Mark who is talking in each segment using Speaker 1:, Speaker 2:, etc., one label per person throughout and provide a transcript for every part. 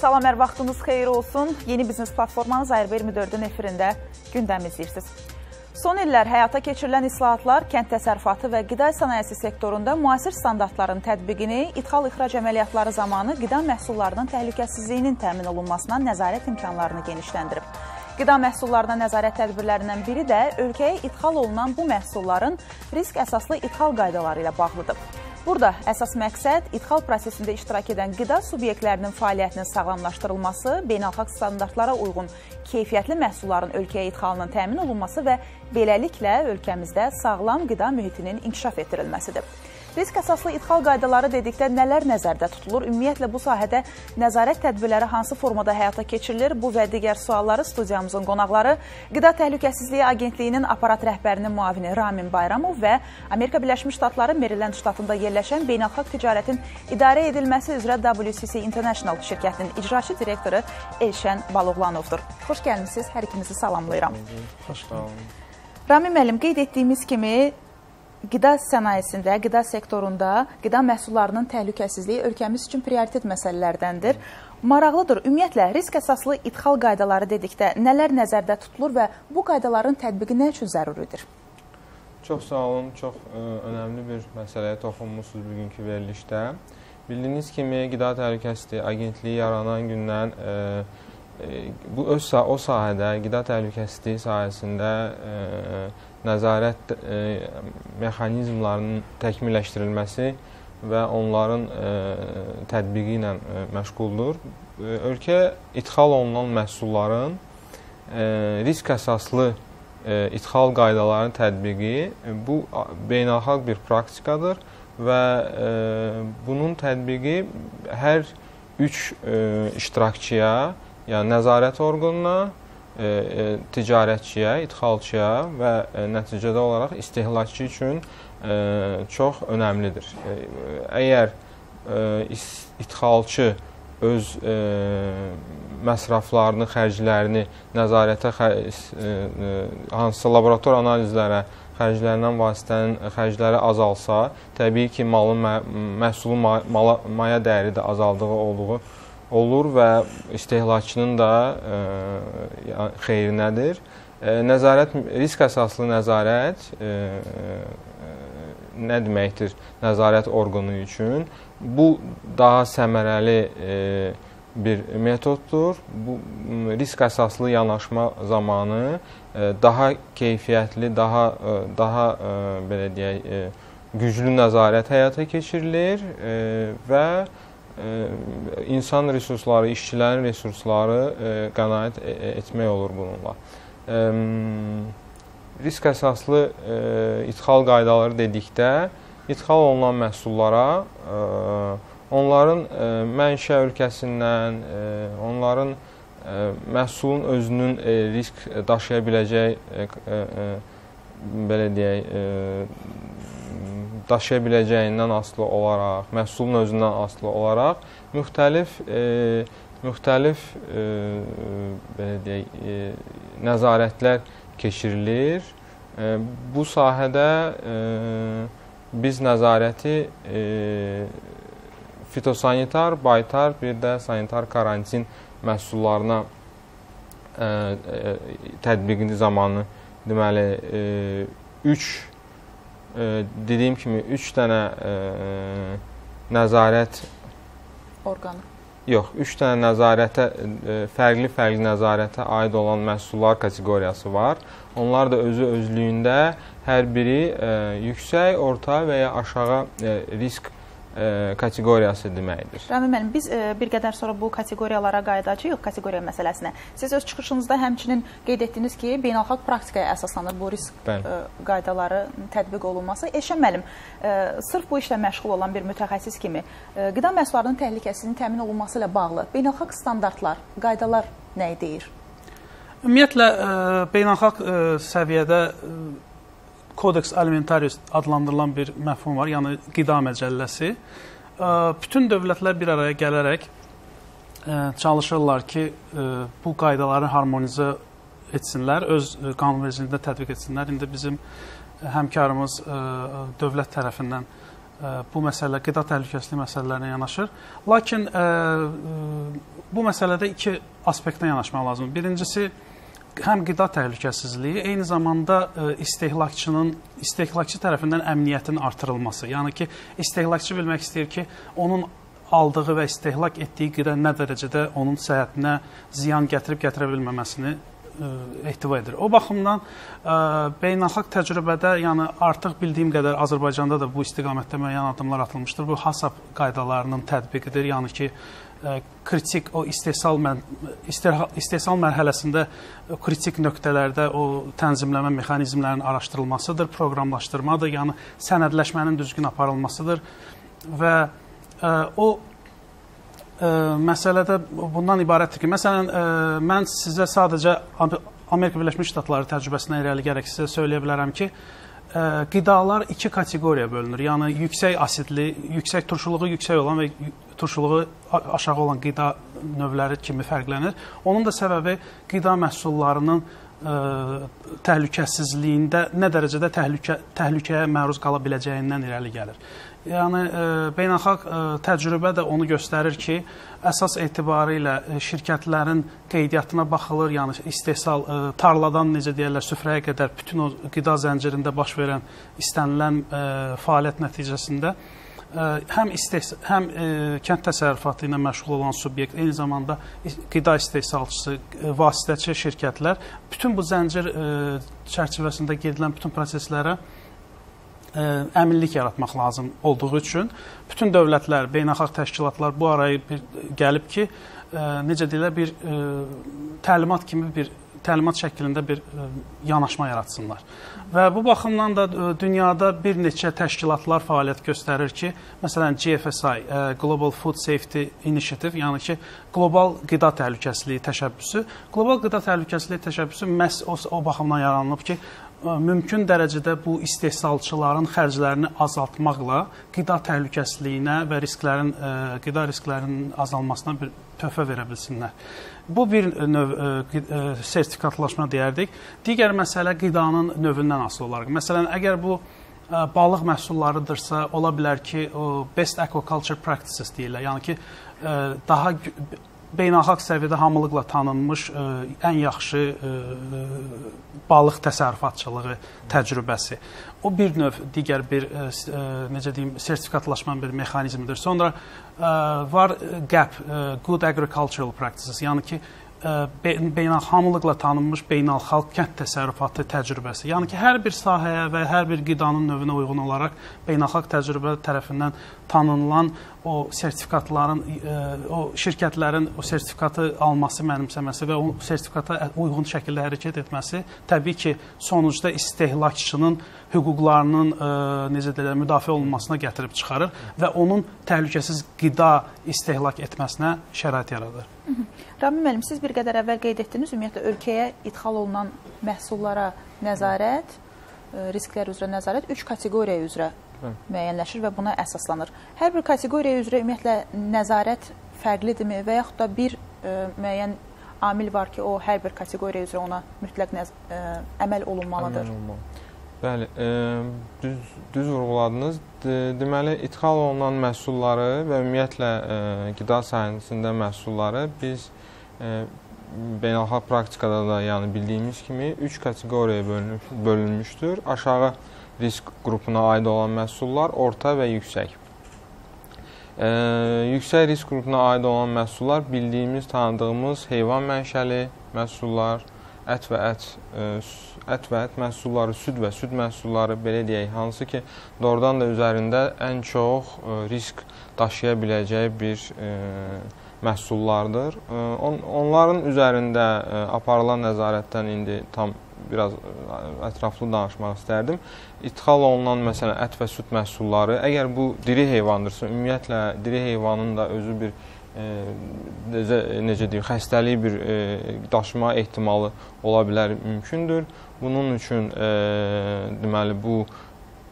Speaker 1: Salam, hər vaxtınız xeyir olsun. Yeni biznes platformanız Ayrı 24-ün efirində gündəm izləyirsiniz. Son illər həyata keçirilən islahatlar kənd təsərrüfatı və qida sənayesi sektorunda müasir standartların tətbiqini, ithal-ixrac əməliyyatları zamanı qida məhsullarının təhlükəsizliyinin təmin olunmasına nəzarət imkanlarını genişləndirib. Qida məhsullarına nəzarət tədbirlərindən biri də ölkəyə ixal olunan bu məhsulların risk əsaslı ixal qaydaları ilə bağlıdır. Burada əsas məqsəd ixal prosesində iştirak edən qida subyektlərinin fəaliyyətinin sağlamlaşdırılması, beynəlxalq standartlara uyğun keyfiyyətli məhsulların ölkəyə ixalının təmin olunması və beləliklə ölkəmizdə sağlam qida mühitinin inkişaf etdirilməsidir. Risk əsaslı idxal qaydaları dedikdə nələr nəzərdə tutulur? Ümumiyyətlə bu sahədə nəzarət tədbirləri hansı formada həyata keçirilir? Bu və digər sualları studiyamızın qonaqları Qida Təhlükəsizliyi Agentliyinin aparat rəhbərinin müavini Ramin Bayramov və Amerika Birləşmiş Ştatları Maryland ştatında yerləşən beynəlxalq ticarətin idarə edilməsi üzrə WCC International şirkətinin icraçı direktoru Elşən Baloğlanovdur. Xoş gəlmisiniz. Hər ikinizi salamlayıram.
Speaker 2: Xoş gəlin.
Speaker 1: Ramin müəllim, qeyd etdiyimiz kimi qida sənayesində, qida sektorunda qida məhsullarının təhlükəsizliyi ölkəmiz üçün prioritet məsələlərdəndir. Maraqlıdır. Ümumiyyətlə, risk əsaslı idxal qaydaları dedikdə nələr nəzərdə tutulur və bu qaydaların tətbiqi nə üçün zəruridir?
Speaker 2: Çox sağ olun. Çox ə, önəmli bir məsələyə toxunmusunuz bugünkü verilişdə. Bildiyiniz kimi Qida Təhlükəsizliyi Agentliyi yaranan gündən ə, ə, bu öz o sahədə qida təhlükəsizliyi sahəsində ə, nəzarət e, mexanizmlarının təkmilləşdirilməsi və onların e, tətbiqi ilə e, məşğuldur. E, ölkə ixal olunan məhsulların e, risk əsaslı e, ixal qaydalarının tətbiqi e, bu beynəlxalq bir praktikadır və e, bunun tətbiqi hər üç e, iştirakçıya, yəni nəzarət orqanına, ticarətçiyə, idxalçıya və e, nəticədə olaraq istehlakçı üçün çox önəmlidir. Əgər idxalçı öz məsraflarını, xərclərini nəzarətə hansısa laborator analizlərə xərclərindən vasitənin xərcləri azalsa, təbii ki, malın məhsulun maya, maya dəyəri də azaldığı olduğu olur və istehlakçının da ə, xeyrinədir. Ə, nəzarət risk əsaslı nəzarət ə, nə deməkdir nəzarət orqanı üçün? Bu daha səmərəli ə, bir metoddur. Bu risk əsaslı yanaşma zamanı daha keyfiyyətli, daha daha belə deyək, güclü nəzarət həyata keçirilir və insan resursları, işçilərin resursları qənaət e, e, etmək olur bununla. Risk əsaslı ixal qaydaları dedikdə, ixal olunan məhsullara onların mənşə ölkəsindən, onların məhsulun özünün risk daşıya biləcək belə deyək daşıya biləcəyindən asılı olaraq, məhsulun özündən asılı olaraq müxtəlif e, müxtəlif e, belə deyək, e, nəzarətlər keçirilir. E, bu sahədə e, biz nəzarəti e, fitosanitar, baytar, bir də sanitar karantin məhsullarına ə, e, e, tətbiqini zamanı deməli 3 e, e, dediyim kimi 3 dənə e, nəzarət
Speaker 1: orqanı.
Speaker 2: Yox, 3 dənə nəzarətə fərqli-fərqli nəzarətə aid olan məhsullar kateqoriyası var. Onlar da özü özlüyündə hər biri ə, yüksək, orta və ya aşağı risk kateqoriyası deməkdir.
Speaker 1: Rəmi müəllim, biz ə, bir qədər sonra bu kateqoriyalara qayıdacağıq, kateqoriya məsələsinə. Siz öz çıxışınızda həmçinin qeyd etdiniz ki, beynəlxalq praktikaya əsaslanır bu risk ə, qaydaları tətbiq olunması. Eşən müəllim, sırf bu işlə məşğul olan bir mütəxəssis kimi qida məhsullarının təhlükəsizliyinin təmin olunması ilə bağlı beynəlxalq standartlar, qaydalar nəyi deyir?
Speaker 3: Ümumiyyətlə beynəlxalq səviyyədə Codex Alimentarius adlandırılan bir məfhum var, yəni qida məcəlləsi. Bütün dövlətlər bir araya gələrək çalışırlar ki, bu qaydaları harmonizə etsinlər, öz qanunvericiliyində tətbiq etsinlər. İndi bizim həmkarımız dövlət tərəfindən bu məsələ qida təhlükəsizliyi məsələlərinə yanaşır. Lakin bu məsələdə iki aspektdən yanaşmaq lazımdır. Birincisi həm qida təhlükəsizliyi, eyni zamanda istehlakçının istehlakçı tərəfindən əmniyyətin artırılması. Yəni ki, istehlakçı bilmək istəyir ki, onun aldığı və istehlak etdiyi qida nə dərəcədə onun səhhətinə ziyan gətirib gətirə bilməməsini ehtiva edir. O baxımdan beynəlxalq təcrübədə, yəni artıq bildiyim qədər Azərbaycanda da bu istiqamətdə müəyyən addımlar atılmışdır. Bu HACCP qaydalarının tətbiqidir. Yəni ki, kritik o istehsal mən istehsal mərhələsində kritik nöqtələrdə o tənzimləmə mexanizmlərinin araşdırılmasıdır, proqramlaşdırmadır, yəni sənədləşmənin düzgün aparılmasıdır və o məsələdə bundan ibarətdir ki, məsələn, ə, mən sizə sadəcə Amerika Birləşmiş Ştatları təcrübəsinə irəli gələrək sizə söyləyə bilərəm ki, ə, qidalar iki kateqoriyaya bölünür. Yəni yüksək asidli, yüksək turşuluğu yüksək olan və turşuluğu aşağı olan qida növləri kimi fərqlənir. Onun da səbəbi qida məhsullarının ə, təhlükəsizliyində nə dərəcədə təhlükə təhlükəyə məruz qala biləcəyindən irəli gəlir. Yəni e, beynəlxalq e, təcrübə də onu göstərir ki, əsas etibarı ilə şirkətlərin qeydiyyatına baxılır, yəni istehsal tarladan necə deyirlər, süfrəyə qədər bütün o qida zəncirində baş verən istənilən fəaliyyət nəticəsində həm istehs həm kənd təsərrüfatı ilə məşğul olan subyekt, eyni zamanda qida istehsalçısı, vasitəçi şirkətlər bütün bu zəncir çərçivəsində gedilən bütün proseslərə ə, əminlik yaratmaq lazım olduğu üçün bütün dövlətlər, beynəlxalq təşkilatlar bu araya bir gəlib ki, ə, necə deyirlər, bir ə, təlimat kimi bir təlimat şəklində bir ə, yanaşma yaratsınlar. Və bu baxımdan da ə, dünyada bir neçə təşkilatlar fəaliyyət göstərir ki, məsələn GFSI, ə, Global Food Safety Initiative, yəni ki, qlobal qida təhlükəsizliyi təşəbbüsü, qlobal qida təhlükəsizliyi təşəbbüsü məhz o, o baxımdan yaranıb ki, mümkün dərəcədə bu istehsalçıların xərclərini azaltmaqla qida təhlükəsizliyinə və risklərin qida risklərinin azalmasına bir töhfə verə bilsinlər. Bu bir növ sertifikatlaşma deyərdik. Digər məsələ qidanın növündən asılı olaraq. Məsələn, əgər bu balıq məhsullarıdırsa, ola bilər ki, o best aquaculture practices deyirlər. Yəni ki, daha beynəlxalq səviyyədə hamılıqla tanınmış ə, e, ən yaxşı ə, e, balıq təsərrüfatçılığı təcrübəsi. O bir növ digər bir ə, e, necə deyim, sertifikatlaşma bir mexanizmidir. Sonra ə, var GAP, ə, Good Agricultural Practices, yəni ki, beynəlxalq hamılıqla tanınmış beynəlxalq kənd təsərrüfatı təcrübəsi. Yəni ki, hər bir sahəyə və hər bir qidanın növünə uyğun olaraq beynəlxalq təcrübə tərəfindən tanınılan o sertifikatların o şirkətlərin o sertifikatı alması, mənimsəməsi və o sertifikata uyğun şəkildə hərəkət etməsi təbii ki, sonucda istehlakçının hüquqlarının ə, necə deyirlər, müdafiə olunmasına gətirib çıxarır və onun təhlükəsiz qida istehlak etməsinə şərait yaradır.
Speaker 1: Ramin müəllim, siz bir qədər əvvəl qeyd etdiniz, ümumiyyətlə ölkəyə idxal olunan məhsullara nəzarət, risklər üzrə nəzarət 3 kateqoriya üzrə Hə. müəyyənləşir və buna əsaslanır. Hər bir kateqoriya üzrə ümumiyyətlə nəzarət fərqlidirmi və yaxud da bir ə, müəyyən amil var ki, o hər bir kateqoriya üzrə ona mütləq nəz ə, əməl olunmalıdır. Əməl olmalı.
Speaker 2: Bəli, e, düz düz vurğuladınız. De, deməli, idxal olunan məhsulları və ümumiyyətlə e, qida sahəsində məhsulları biz e, beynəlxalq praktikada da, yəni bildiyimiz kimi 3 kateqoriyaya bölünmüş, bölünmüşdür. Aşağı risk qrupuna aid olan məhsullar, orta və yüksək. E, yüksək risk qrupuna aid olan məhsullar bildiyimiz, tanıdığımız heyvan mənşəli məhsullar, ət və ət, ət və ət məhsulları, süd və süd məhsulları belə deyək, hansı ki, doğrudan da üzərində ən çox risk daşıya biləcəyi bir məhsullardır. Onların üzərində aparılan nəzarətdən indi tam biraz ətraflı danışmaq istərdim. İdxal olunan məsələn ət və süd məhsulları, əgər bu diri heyvandırsa, ümumiyyətlə diri heyvanın da özü bir necə, necə deyim, xəstəlik bir e, daşıma ehtimalı ola bilər, mümkündür. Bunun üçün e, deməli bu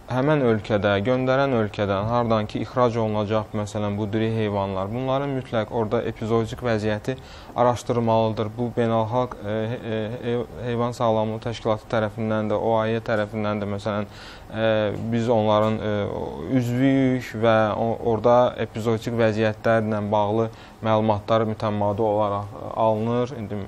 Speaker 2: həmən ölkədə, göndərən ölkədən hardan ki ixrac olunacaq, məsələn, bu diri heyvanlar, bunların mütləq orada epizodik vəziyyəti araşdırılmalıdır. Bu beynəlxalq e, e, e, heyvan sağlamlığı təşkilatı tərəfindən də, OAE tərəfindən də məsələn e, biz onların e, üzvüyük və orada epizodik vəziyyətlərlə bağlı məlumatlar mütəmadi olaraq alınır. İndi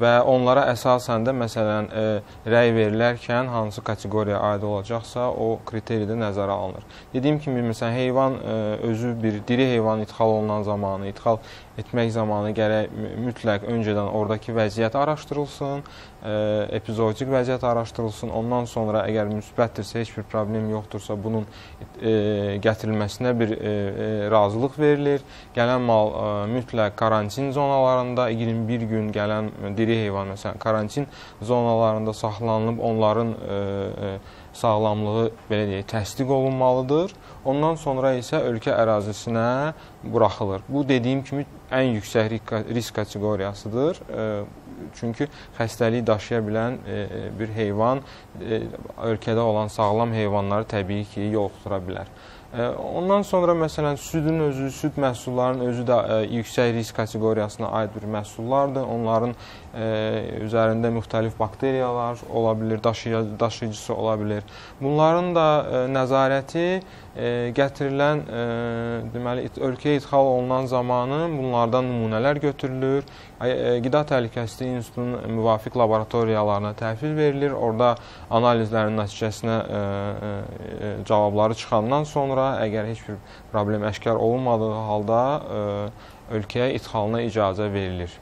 Speaker 2: və onlara əsasən də məsələn e, rəy verilərkən hansı kateqoriyaya aid olacaqsa, o kriteri də nəzərə alınır. Dediyim kimi məsələn heyvan e, özü bir diri heyvan idxal olunan zamanı, idxal etmək zamanı gərək mütləq öncədən oradakı vəziyyət araşdırılsın, e, epizodik vəziyyət araşdırılsın. Ondan sonra əgər müsbətdirsə, heç bir problem yoxdursa, bunun e, gətirilməsinə bir e, razılıq verilir. Gələn mal mütləq karantin zonalarında 21 gün gələn diri heyvan məsələn karantin zonalarında saxlanılıb onların sağlamlığı belə deyək, təsdiq olunmalıdır. Ondan sonra isə ölkə ərazisinə buraxılır. Bu dediyim kimi ən yüksək risk kateqoriyasıdır. Çünki xəstəlik daşıya bilən bir heyvan ölkədə olan sağlam heyvanları təbii ki, yoluxdura bilər. Ondan sonra məsələn südün özü, süd məhsullarının özü də ə, yüksək risk kateqoriyasına aid bir məhsullardır. Onların ə, üzərində müxtəlif bakteriyalar ola bilər, daşıya, daşıyıcısı ola bilər. Bunların da ə, nəzarəti ə, gətirilən deməli ölkəyə idxal olunan zamanı bunlardan nümunələr götürülür. Qida Təhlükəsizliyi İnstitutunun müvafiq laboratoriyalarına təhvil verilir. Orada analizlərin nəticəsinə cavabları çıxandan sonra əgər heç bir problem aşkar olunmadığı halda ə, ölkəyə idxalına icazə verilir,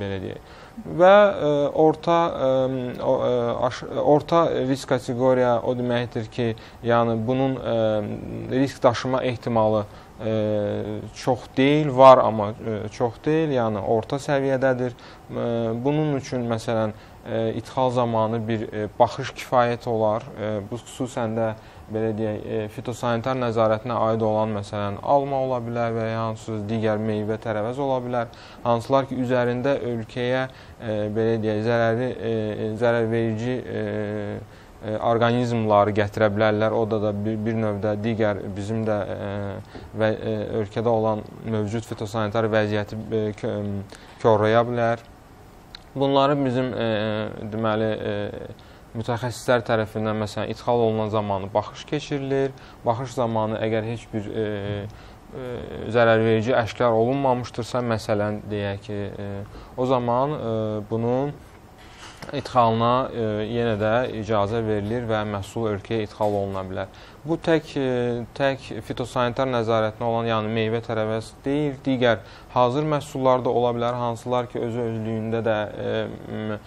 Speaker 2: belə deyək. Və ə, orta ə, ə, orta risk kateqoriya o deməkdir ki, yəni bunun ə, risk daşıma ehtimalı çox deyil, var amma çox deyil, yəni orta səviyyədədir. Bunun üçün məsələn idxal zamanı bir baxış kifayət olar. Bu xüsusən də belə deyək, fitosanitar nəzarətinə aid olan məsələn alma ola bilər və ya hansısa digər meyvə tərəvəz ola bilər. Hansılar ki, üzərində ölkəyə belə deyək, zərərli zərərverici orqanizmları gətirə bilərlər. O da da bir, bir növdə digər bizim də və ölkədə olan mövcud fitosanitar vəziyyəti korlaya bilər. Bunları bizim deməli mütəxəssislər tərəfindən məsələn idxal olunan zamanı baxış keçirilir. Baxış zamanı əgər heç bir e, e, zərərverici əşkar olunmamışdırsa, məsələn deyək ki, e, o zaman e, bunun idxalına e, yenə də icazə verilir və məhsul ölkəyə idxal oluna bilər. Bu tək e, tək fitosanitar nəzarətinə olan, yəni meyvə tərəvəz deyil, digər hazır məhsullar da ola bilər, hansılar ki, özü özlüyündə də e,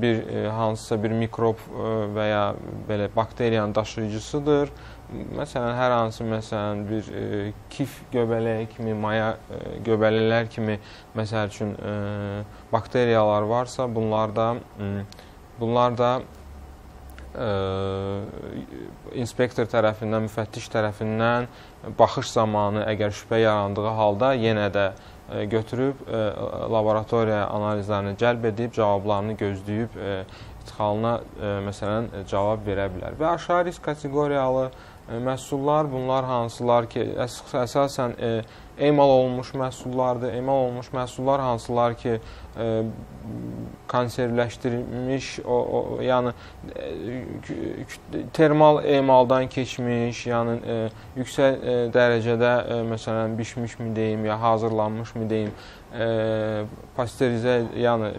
Speaker 2: bir hansısa bir mikrob və ya belə bakteriyanın daşıyıcısıdır. Məsələn, hər hansı məsələn bir e, kif göbələyi kimi, maya e, göbələklər kimi məsəl üçün e, bakteriyalar varsa, bunlar da bunlar da e, inspektor tərəfindən, müfəttiş tərəfindən baxış zamanı əgər şübhə yarandığı halda yenə də e, götürüb e, laboratoriya analizlərini cəlb edib, cavablarını gözləyib e, idxalına e, məsələn cavab verə bilər. Və aşağı risk kateqoriyalı e, məhsullar bunlar hansılar ki, əs əsasən e, emal olunmuş məhsullardır. Emal olunmuş məhsullar hansılar ki, e, konservləşdirilmiş, o, o yəni e, termal emaldan keçmiş, yəni e, yüksək e, dərəcədə e, məsələn bişmişmi deyim, ya hazırlanmışmı deyim, e, pasterizə, yəni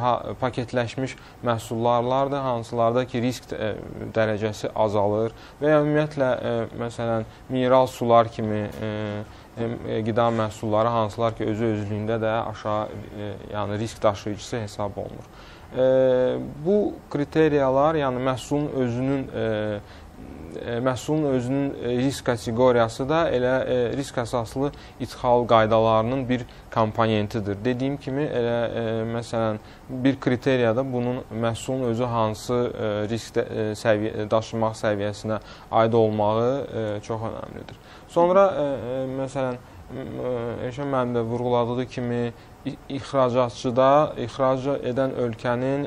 Speaker 2: ha, paketləşmiş məhsullardır, hansılarda ki, risk e, dərəcəsi azalır və ya ümumiyyətlə e, məsələn mineral sular kimi e, e, qida məhsulları hansılar ki, özü özlüyündə də aşağı e, yəni risk daşıyıcısı hesab olunur. E, bu kriteriyalar, yəni məhsulun özünün e, E, məhsulun özünün e, risk kateqoriyası da elə e, risk əsaslı idxal qaydalarının bir komponentidir. Dediyim kimi elə məsələn bir kriteriya da bunun məhsulun özü hansı risk səviyyə daşımaq səviyyəsinə aid olmağı çox önəmlidir. Sonra məsələn Elşən müəllim də vurğuladığı kimi ixracatçıda ixrac edən ölkənin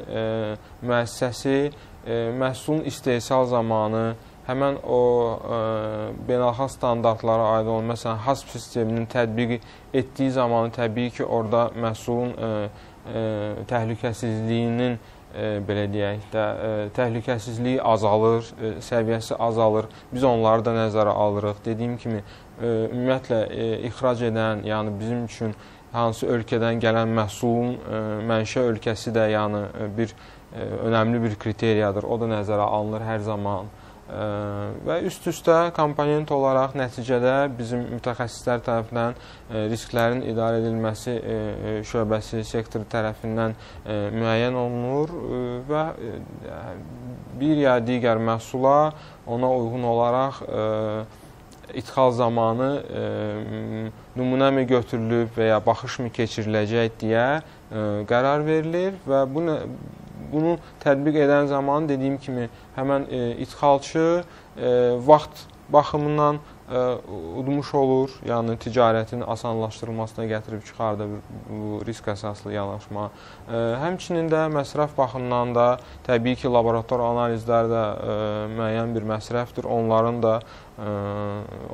Speaker 2: müəssisəsi məhsulun istehsal zamanı həmən o ə, beynəlxalq standartlara aid olan məsələn HACCP sisteminin tətbiq etdiyi zaman təbii ki, orada məhsulun ə, ə, təhlükəsizliyinin ə, belə deyək də ə, təhlükəsizliyi azalır, ə, səviyyəsi azalır. Biz onları da nəzərə alırıq. Dediyim kimi ə, ümumiyyətlə ə, ixrac edən, yəni bizim üçün hansı ölkədən gələn məhsulun ə, mənşə ölkəsi də yəni bir ə, önəmli bir kriteriyadır. O da nəzərə alınır hər zaman və üst-üstə komponent olaraq nəticədə bizim mütəxəssislər tərəfindən risklərin idarə edilməsi şöbəsi sektor tərəfindən müəyyən olunur və bir ya digər məhsula ona uyğun olaraq ixal zamanı nümunəmi götürülüb və ya baxışmı keçiriləcək deyə qərar verilir və bu bunu tətbiq edən zaman dediyim kimi həmən e, ixalçı e, vaxt baxımından udmuş olur. Yəni ticarətin asanlaşdırılmasına gətirib çıxardı bu risk əsaslı yanaşma. Həmçinin də məsrəf baxımından da təbii ki, laborator analizləri də müəyyən bir məsrəfdir. Onların da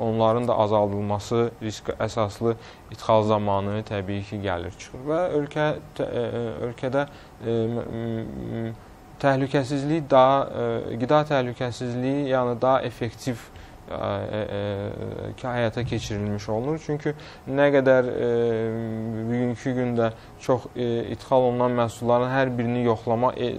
Speaker 2: onların da azaldılması risk əsaslı idxal zamanı təbii ki, gəlir çıxır və ölkə ölkədə təhlükəsizlik daha qida təhlükəsizliyi, yəni daha effektiv ki, həyata keçirilmiş olunur. Çünki nə qədər e, bugünkü gündə çox e, idxal olunan məhsulların hər birini yoxlama e,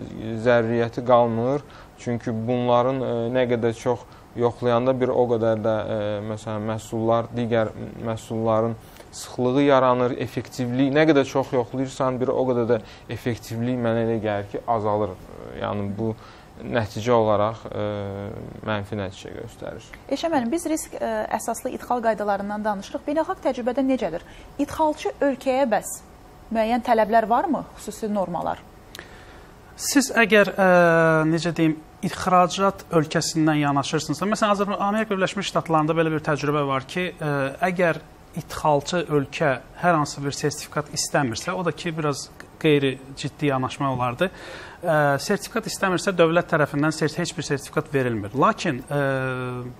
Speaker 2: zəruriyyəti qalmır. Çünki bunların e, nə qədər çox yoxlayanda bir o qədər də e, məsələn məhsullar, digər məhsulların sıxlığı yaranır, effektivlik nə qədər çox yoxlayırsan, bir o qədər də effektivlik mənə elə gəlir ki, azalır. Yəni bu e, nəticə olaraq ə, e, mənfi nəticə göstərir.
Speaker 1: Eşə müəllim, biz risk ə, e, əsaslı idxal qaydalarından danışırıq. Beynəlxalq təcrübədə necədir? İdxalçı ölkəyə bəs müəyyən tələblər varmı, xüsusi normalar?
Speaker 3: Siz əgər ə, e, necə deyim, ixracat ölkəsindən yanaşırsınızsa, məsələn, Azərbaycan Amerika Birləşmiş Ştatlarında belə bir təcrübə var ki, ə, əgər idxalçı ölkə hər hansı bir sertifikat istəmirsə, o da ki, biraz qeyri ciddi yanaşma olardı. Ə, sertifikat istəmirsə dövlət tərəfindən sert heç bir sertifikat verilmir. Lakin ə,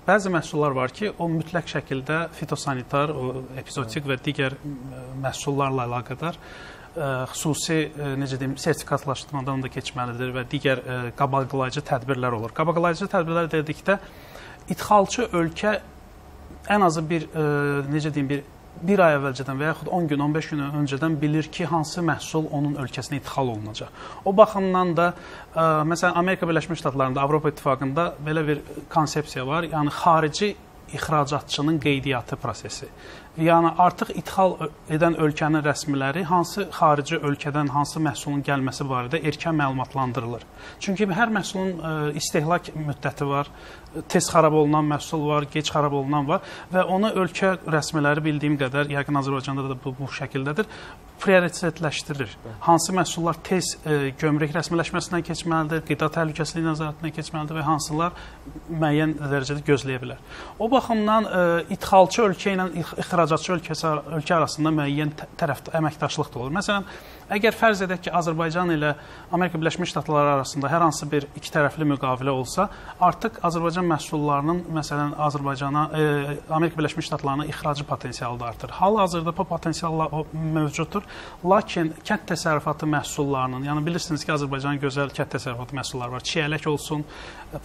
Speaker 3: bəzi məhsullar var ki, o mütləq şəkildə fitosanitar, o epizotik və digər məhsullarla əlaqədar ə, xüsusi ə, necə deyim, sertifikatlaşdırmadan da keçməlidir və digər ə, qabaqlayıcı tədbirlər olur. Qabaqlayıcı tədbirlər dedikdə idxalçı ölkə ən azı bir ə, necə deyim, bir bir ay əvvəlcədən və yaxud 10 gün, 15 gün öncədən bilir ki, hansı məhsul onun ölkəsinə idxal olunacaq. O baxımdan da ə, məsələn Amerika Birləşmiş Ştatlarında, Avropa İttifaqında belə bir konsepsiya var. Yəni xarici ixracatçının qeydiyyatı prosesi. Yəni artıq idxal edən ölkənin rəsmiləri hansı xarici ölkədən hansı məhsulun gəlməsi barədə erkən məlumatlandırılır. Çünki hər məhsulun ə, istehlak müddəti var, tez xarab olunan məhsul var, gec xarab olunan var və onu ölkə rəsmiləri bildiyim qədər, yəqin Azərbaycanda da bu, bu şəkildədir, prioritetləşdirir. Hansı məhsullar tez e, gömrük rəsmiləşməsindən keçməlidir, qida təhlükəsizliyi nəzarətindən keçməlidir və hansılar müəyyən dərəcədə gözləyə bilər. O baxımdan e, idxalçı ölkə ilə ixracatçı ölkəsi ölkə arasında müəyyən tərəf əməkdaşlıq da olur. Məsələn, Əgər fərz edək ki, Azərbaycan ilə Amerika Birləşmiş Ştatları arasında hər hansı bir iki tərəfli müqavilə olsa, artıq Azərbaycan məhsullarının məsələn Azərbaycana, e, Amerika Birləşmiş Ştatlarına ixracı potensialı da artır. Hal-hazırda bu potensial mövcuddur. Lakin kənd təsərrüfatı məhsullarının, yəni bilirsiniz ki, Azərbaycanın gözəl kənd təsərrüfatı məhsulları var. Çiyələk olsun,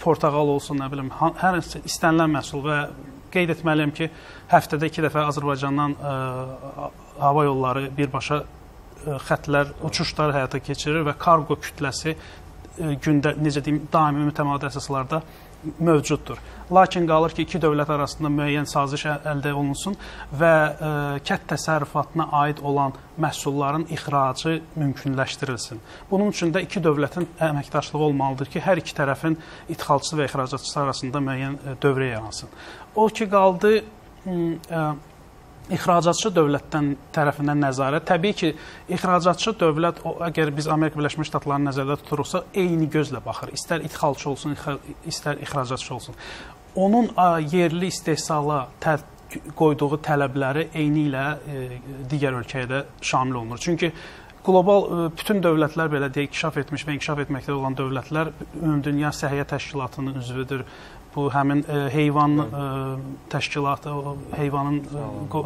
Speaker 3: portağal olsun, nə bilim, hər istənilən məhsul və qeyd etməliyəm ki, həftədə 2 dəfə Azərbaycandan ə, e, hava yolları birbaşa xətlər, uçuşlar həyata keçirir və kargo kütləsi gündə necə deyim, daimi mütəmadi əsaslarda mövcuddur. Lakin qalır ki, iki dövlət arasında müəyyən saziş əldə olunsun və ə, kənd təsərrüfatına aid olan məhsulların ixracı mümkünləşdirilsin. Bunun üçün də iki dövlətin əməkdaşlığı olmalıdır ki, hər iki tərəfin idxalçısı və ixracatçısı arasında müəyyən dövrə yaransın. O ki qaldı ə, ixracatçı dövlətdən tərəfindən nəzarət. Təbii ki, ixracatçı dövlət o əgər biz Amerika Birləşmiş Ştatlarını nəzərdə tuturuqsa, eyni gözlə baxır. İstər idxalçı olsun, istər ixracatçı olsun. Onun yerli istehsala qoyduğu tələbləri eyni ilə e, digər ölkəyə də şamil olunur. Çünki qlobal e, bütün dövlətlər belə deyək, inkişaf etmiş və inkişaf etməkdə olan dövlətlər Ümumdünya Səhiyyə Təşkilatının üzvüdür bu həmin ə, heyvan ə, təşkilatı, o heyvanın ə, qo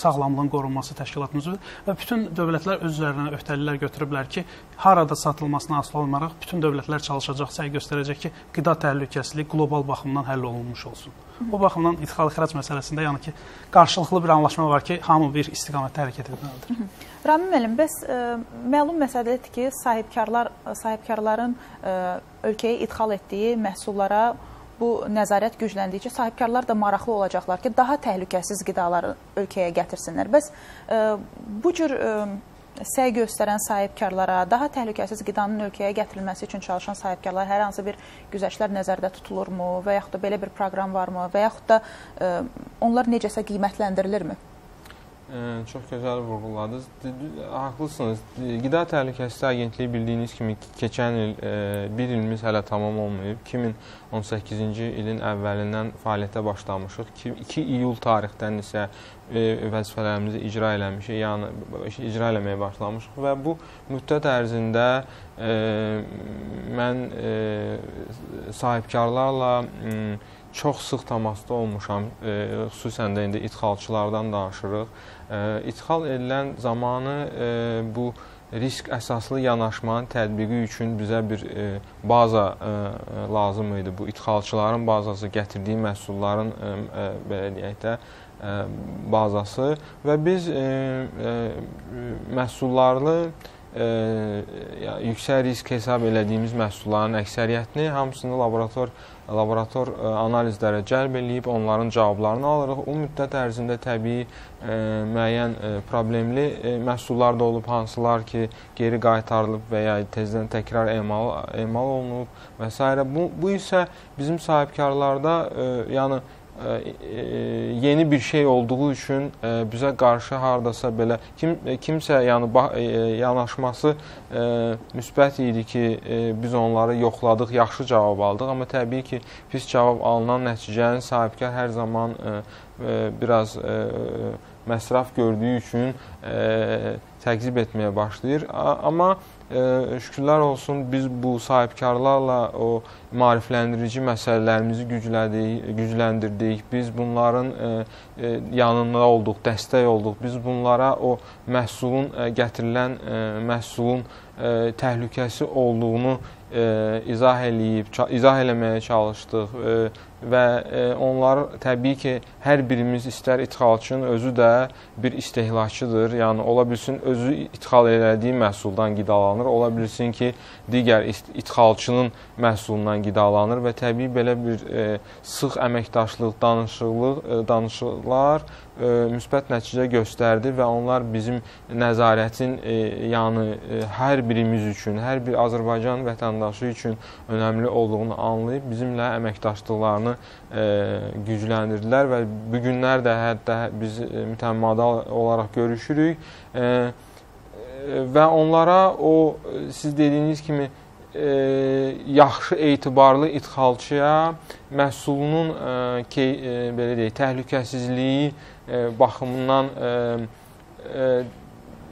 Speaker 3: sağlamlığın qorunması təşkilatının üzvüdür və bütün dövlətlər öz üzərinə öhdəliklər götürüblər ki, harada satılmasına asılı olmayaraq bütün dövlətlər çalışacaq, səy göstərəcək ki, qida təhlükəsizliyi qlobal baxımdan həll olunmuş olsun. O baxımdan ixal xərac məsələsində yəni ki, qarşılıqlı bir anlaşma var ki, hamı bir istiqamətdə hərəkət etməlidir.
Speaker 1: Rami müəllim, bəs ə, məlum məsələdir ki, sahibkarlar sahibkarların ə, ölkəyə idxal etdiyi məhsullara bu nəzarət gücləndikcə sahibkarlar da maraqlı olacaqlar ki, daha təhlükəsiz qidaları ölkəyə gətirsinlər. Bəs ə, bu cür ə, səy göstərən sahibkarlara, daha təhlükəsiz qidanın ölkəyə gətirilməsi üçün çalışan sahibkarlar hər hansı bir güzəştlər nəzərdə tutulurmu və yaxud da belə bir proqram varmı və yaxud da ə, onlar necəsə qiymətləndirilirmi?
Speaker 2: Çox gözəl vurğuladınız. Haqlısınız. Qida Təhlükəsizliyi Agentliyi bildiyiniz kimi keçən il bir ilimiz hələ tamam olmayıb. 2018-ci ilin əvvəlindən fəaliyyətə başlamışıq. 2 iyul tarixdən isə vəzifələrimizi icra eləmişik, yəni icra eləməyə başlamışıq və bu müddət ərzində mən sahibkarlarla çox sıx təmasda olmuşam. Xüsusən də indi idxalçılardan danışırıq İdxal edilən zamanı bu risk əsaslı yanaşmanın tətbiqi üçün bizə bir baza lazım idi. Bu idxalçıların bazası, gətirdiyi məhsulların belə deyək də bazası və biz məhsullarını yəni yüksək risk hesab elədiyimiz məhsulların əksəriyyətini hamısını laborator laborator ə, analizlərə cəlb eləyib onların cavablarını alırıq. O müddət ərzində təbii ə, müəyyən ə, problemli ə, məhsullar da olub, hansılar ki, geri qaytarılıb və ya tezdən təkrar emal emal olunub və s. Bu bu isə bizim sahibkarlarda ə, yəni yeni bir şey olduğu üçün bizə qarşı hardasa belə kim kimsə yəni yanaşması müsbət idi ki, biz onları yoxladıq, yaxşı cavab aldıq, amma təbii ki, pis cavab alınan nəticənin sahibkar hər zaman biraz məsraf gördüyü üçün təqzib etməyə başlayır. Amma şükürlər olsun biz bu sahibkarlarla o maarifləndirici məsələlərimizi güclədik, gücləndirdik. Biz bunların yanında olduq, dəstək olduq. Biz bunlara o məhsulun gətirilən məhsulun təhlükəsi olduğunu izah eləyib, izah eləməyə çalışdıq və onlar təbii ki, hər birimiz istər idxalçının özü də bir istehlakçıdır. Yəni ola bilsin özü idxal elədiyi məhsuldan qidalanır, ola bilsin ki, digər idxalçının məhsulundan qidalanır və təbii belə bir sıx əməkdaşlıq, danışıqlıq, danışıqlar müsbət nəticə göstərdi və onlar bizim nəzarətin yəni hər birimiz üçün, hər bir Azərbaycan vətəndaşı üçün önəmli olduğunu anlayıb bizimlə əməkdaşlıqlarını gücləndirdilər və bu günlər də hətta biz mütəmmadə olaraq görüşürük. Və onlara o siz dediyiniz kimi e, yaxşı etibarlı idxalçıya məhsulunun e, ke, e, belə deyək, təhlükəsizliyi e, baxımından e, e,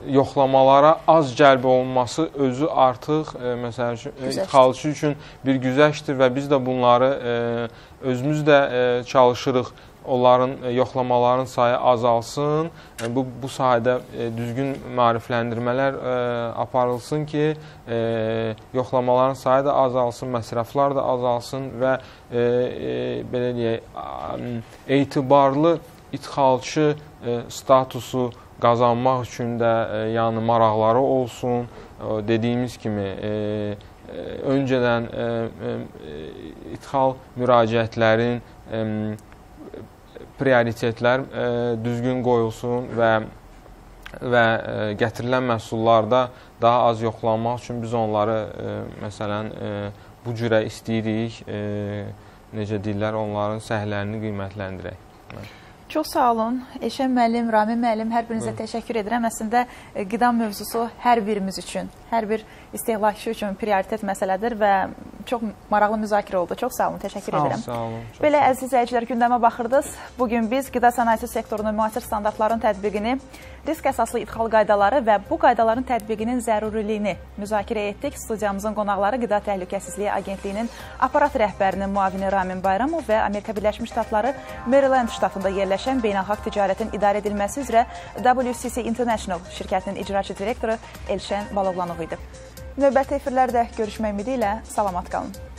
Speaker 2: yoxlamalara az cəlb olunması özü artıq e, məsəl üçün idxalçı üçün bir güzəştdir və biz də bunları e, özümüz də e, çalışırıq onların e, yoxlamaların sayı azalsın. E, bu bu sahədə e, düzgün maarifləndirmələr aparılsın ki, yoxlamaların sayı da azalsın, məsrəflər də azalsın və belə deyək, etibarlı idxalçı statusu qazanmaq üçün də yəni maraqları olsun. Dediyimiz kimi öncədən idxal müraciətlərin prioritetlər e, düzgün qoyulsun və və e, gətirilən məhsullarda daha az yoxlanmaq üçün biz onları e, məsələn bu cürə istəyirik, necə deyirlər, onların səhvlərini qiymətləndirək.
Speaker 1: Çox sağ olun. Eşən müəllim, Rami müəllim, hər birinizə təşəkkür edirəm. Əslində qida mövzusu hər birimiz üçün, hər bir istehlakçı üçün prioritet məsələdir və çox maraqlı müzakirə oldu. Çox sağ olun, təşəkkür
Speaker 3: Sağ
Speaker 1: edirəm.
Speaker 2: Sağ olun. Çox
Speaker 1: Belə
Speaker 2: sağ olun.
Speaker 1: əziz izləyicilər gündəmə baxırdınız. Bu gün biz qida sənayesi sektorunun müasir standartların tətbiqini, risk əsaslı idxal qaydaları və bu qaydaların tətbiqinin zəruriliyini müzakirə etdik. Studiyamızın qonaqları Qida Təhlükəsizliyi Agentliyinin aparat rəhbərinin müavini Ramin Bayramov və Amerika Birləşmiş Ştatları Maryland ştatında yerləşən beynəlxalq ticarətin idarə edilməsi üzrə WCC International şirkətinin icraçı direktoru Elşən Balovlanov idi. Növbəti efirlərdə görüşmək ümidi ilə salamat qalın.